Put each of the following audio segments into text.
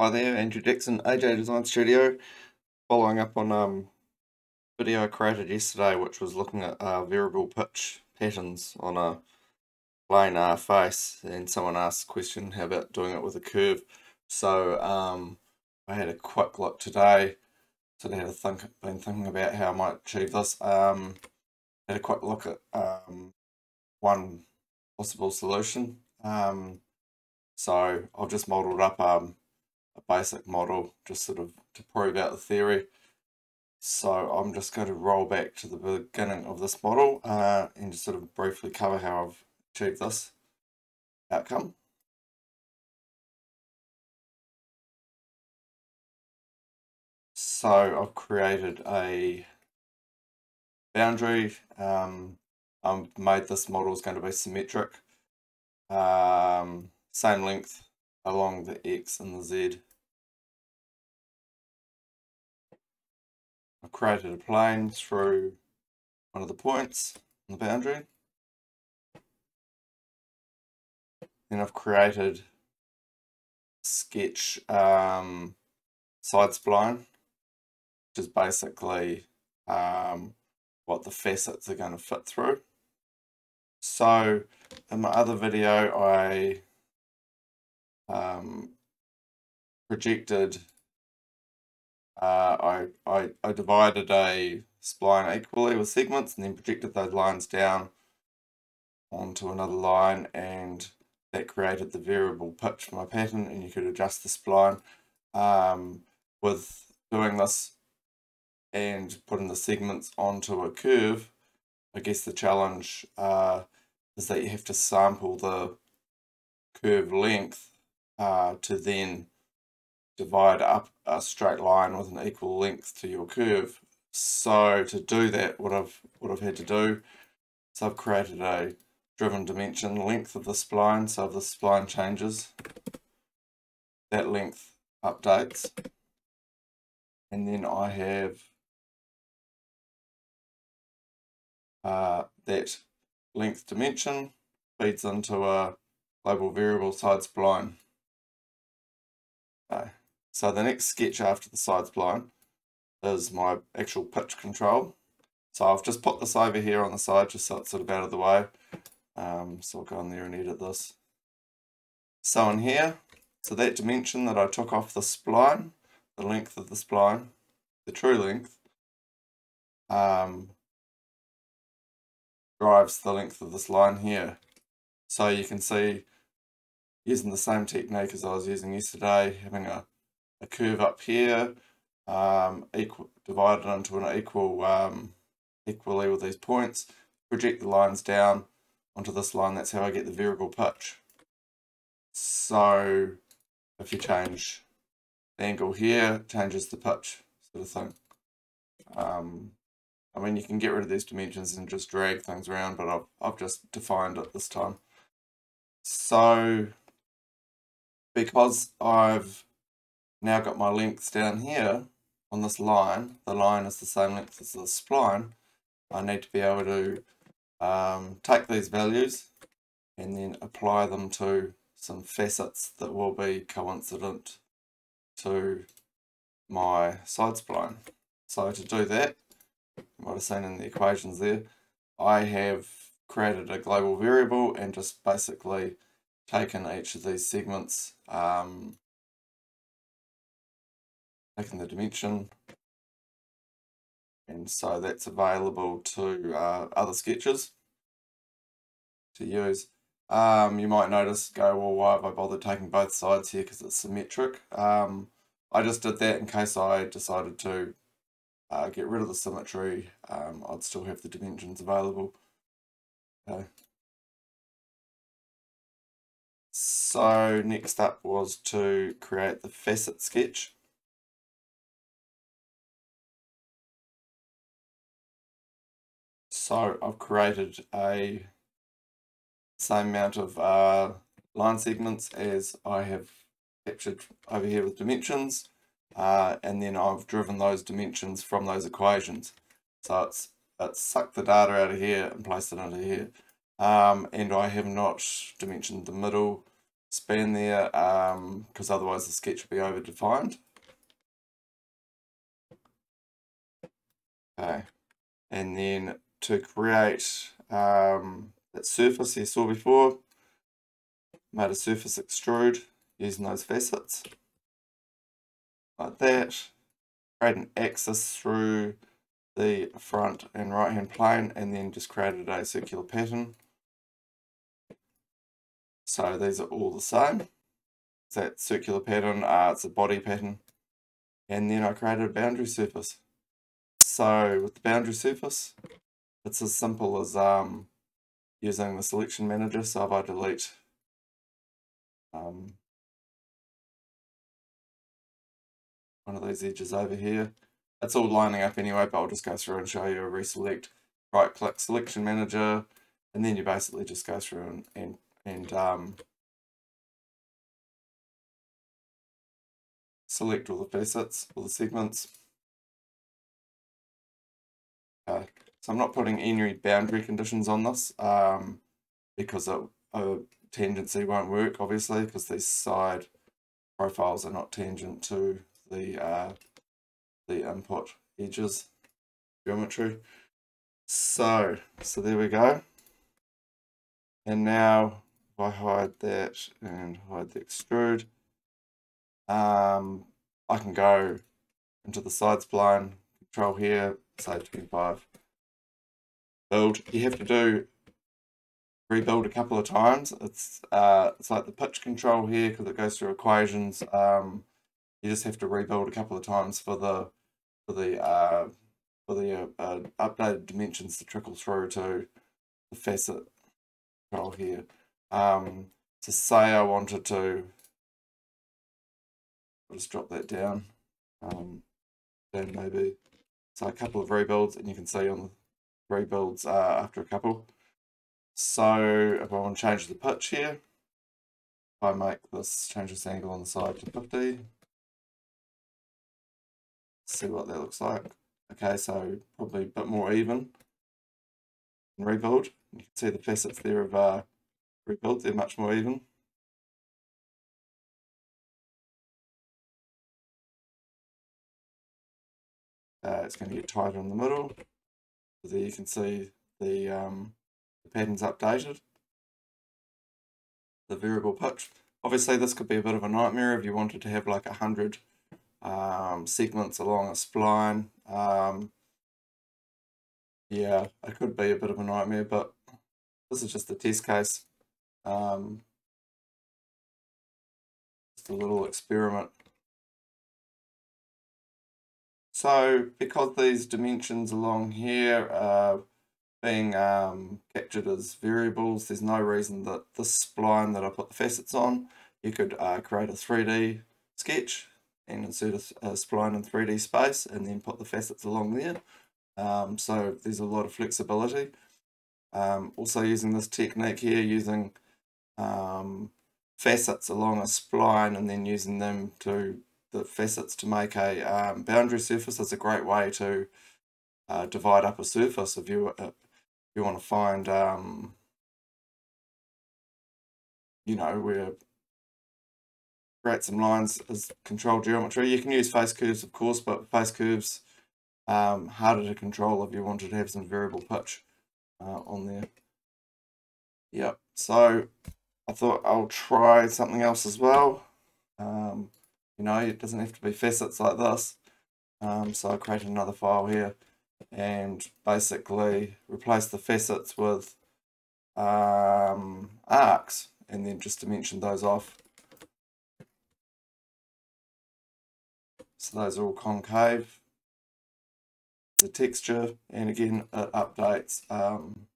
Hi there, Andrew Jackson, AJ Design Studio. Following up on um video I created yesterday, which was looking at uh, variable pitch patterns on a plain uh, face, and someone asked the question, how about doing it with a curve? So um, I had a quick look today, so I had a think, been thinking about how I might achieve this. Um, had a quick look at um, one possible solution. Um, so I've just modelled up um, a basic model just sort of to prove out the theory. So I'm just going to roll back to the beginning of this model uh, and just sort of briefly cover how I've achieved this outcome. So I've created a boundary. Um, I've made this model is going to be symmetric. Um, same length along the X and the Z. I've created a plane through one of the points on the boundary. Then I've created sketch um, style spline, which is basically um, what the facets are going to fit through. So in my other video, I um, projected, uh, I, I, I divided a spline equally with segments and then projected those lines down onto another line and that created the variable pitch for my pattern and you could adjust the spline um, with doing this and putting the segments onto a curve. I guess the challenge uh, is that you have to sample the curve length uh, to then divide up a straight line with an equal length to your curve. So to do that, what I've what I've had to do is I've created a driven dimension length of the spline. So if the spline changes, that length updates. And then I have uh, that length dimension feeds into a global variable side spline. So the next sketch after the side spline is my actual pitch control. So I've just put this over here on the side just so it's sort of out of the way. Um, so I'll go in there and edit this. So in here, so that dimension that I took off the spline, the length of the spline, the true length, um, drives the length of this line here. So you can see using the same technique as I was using yesterday, having a, a curve up here, um, equal, divided into an equal, um, equally with these points, project the lines down onto this line, that's how I get the variable pitch. So if you change the angle here, changes the pitch sort of thing. Um, I mean, you can get rid of these dimensions and just drag things around, but I've, I've just defined it this time. So because I've now I've got my lengths down here on this line, the line is the same length as the spline, I need to be able to um, take these values and then apply them to some facets that will be coincident to my side spline. So to do that, you might have seen in the equations there, I have created a global variable and just basically taken each of these segments, um, taken the dimension, and so that's available to uh, other sketches to use. Um, you might notice, go, well, why have I bothered taking both sides here because it's symmetric? Um, I just did that in case I decided to uh, get rid of the symmetry. Um, I'd still have the dimensions available. Okay. So next up was to create the facet sketch. So I've created a same amount of uh, line segments as I have captured over here with dimensions uh, and then I've driven those dimensions from those equations. So it's, it's sucked the data out of here and placed it into here um, and I have not dimensioned the middle span there because um, otherwise the sketch would be over defined. Okay, and then to create um, that surface you saw before, made a surface extrude using those facets like that. Create an axis through the front and right hand plane and then just created a circular pattern. So these are all the same. that circular pattern, uh, it's a body pattern. And then I created a boundary surface. So with the boundary surface, it's as simple as um, using the selection manager. So if I delete um, one of those edges over here, it's all lining up anyway, but I'll just go through and show you a reselect, right click selection manager, and then you basically just go through and, and, and um, select all the facets, all the segments. So I'm not putting any boundary conditions on this um, because a, a tangency won't work, obviously, because these side profiles are not tangent to the uh, the input edges geometry. So, so there we go. And now if I hide that and hide the extrude, um, I can go into the side spline, control here, say 25. Build. You have to do rebuild a couple of times. It's uh, it's like the pitch control here because it goes through equations. Um, you just have to rebuild a couple of times for the for the uh, for the uh, updated dimensions to trickle through to the facet control here. Um, to say I wanted to, I'll just drop that down. Um, then maybe so a couple of rebuilds, and you can see on the rebuilds uh, after a couple. So if I want to change the pitch here, if I make this change this angle on the side to 50. See what that looks like. Okay, so probably a bit more even. Rebuild. You can see the facets there of uh, rebuild, they're much more even. Uh, it's going to get tighter in the middle. There you can see the, um, the pattern's updated. The variable pitch. Obviously this could be a bit of a nightmare if you wanted to have like a hundred um, segments along a spline. Um, yeah, it could be a bit of a nightmare, but this is just a test case. Um, just a little experiment. So because these dimensions along here are being um, captured as variables, there's no reason that this spline that I put the facets on, you could uh, create a 3D sketch and insert a, a, spline in 3D space and then put the facets along there. Um, so there's a lot of flexibility. Um, also using this technique here, using um, facets along a spline and then using them to the facets to make a um, boundary surface is a great way to uh, divide up a surface if you uh, if you want to find um, you know where create some lines as control geometry. You can use face curves of course but face curves um, harder to control if you wanted to have some variable pitch uh, on there. Yep, so I thought I'll try something else as well. Um, you know, it doesn't have to be facets like this. Um, so I created another file here and basically replace the facets with um, arcs and then just dimension those off. So those are all concave. The texture, and again, it updates um,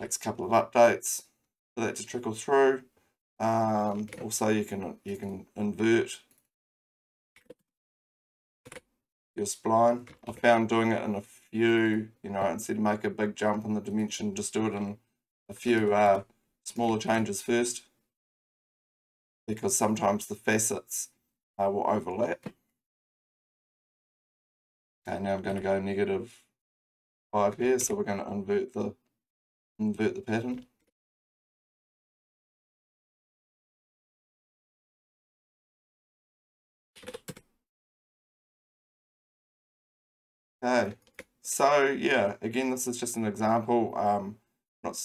a couple of updates for that to trickle through. Um, also, you can you can invert your spline. I found doing it in a few, you know, instead of make a big jump in the dimension, just do it in a few uh, smaller changes first, because sometimes the facets uh, will overlap. Okay, now I'm going to go negative five here, so we're going to invert the invert the pattern. Okay, so yeah, again, this is just an example. Um, not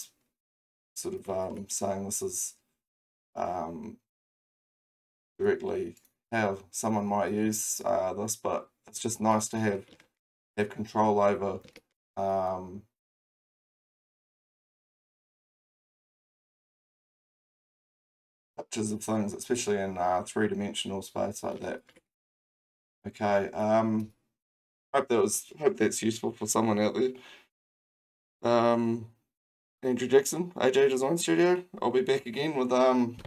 sort of um, saying this is um, directly how someone might use uh, this, but it's just nice to have have control over um, pictures of things, especially in uh, three-dimensional space like that. Okay, um, hope that was hope that's useful for someone out there. Um, Andrew Jackson, AJ Design Studio. I'll be back again with um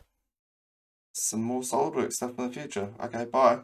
some more SolidWorks stuff in the future. Okay, bye.